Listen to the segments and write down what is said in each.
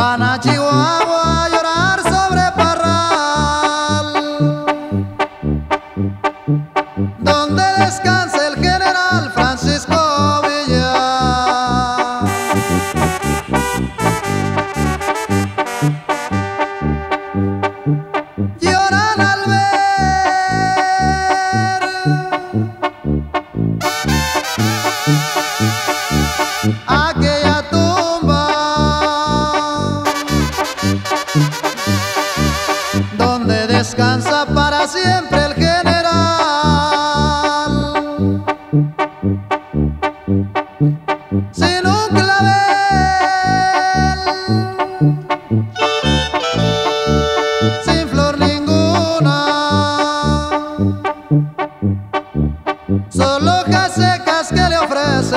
Van a Chihuahua a llorar sobre Parral, donde descansa el general Francisco Villa. Lloran al ver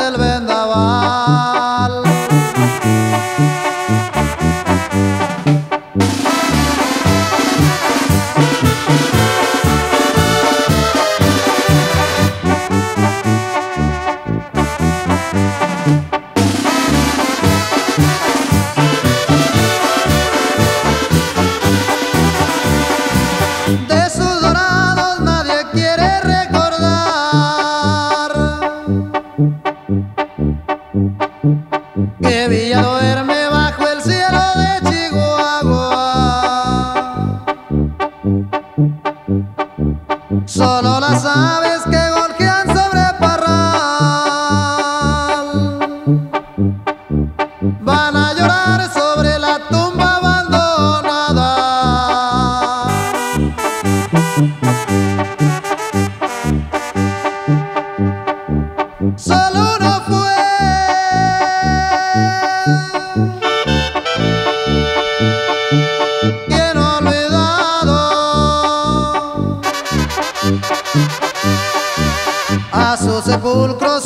el vendaval. Solo uno fue. Quien olvidado a su sepulcro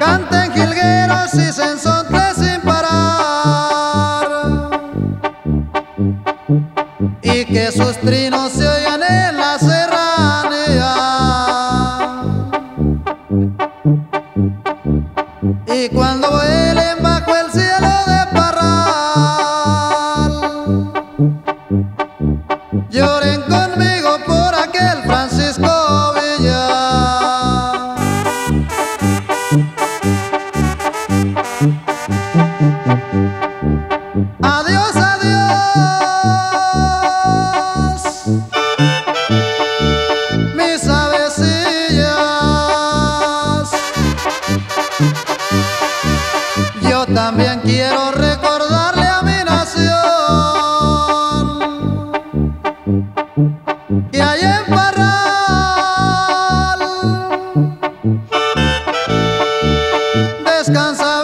Canten jilgueros y sensontles sin parar. Y que sus trinos se oigan en la serranía. Y cuando vuelvan conmigo por aquel Francisco Villa. descansar.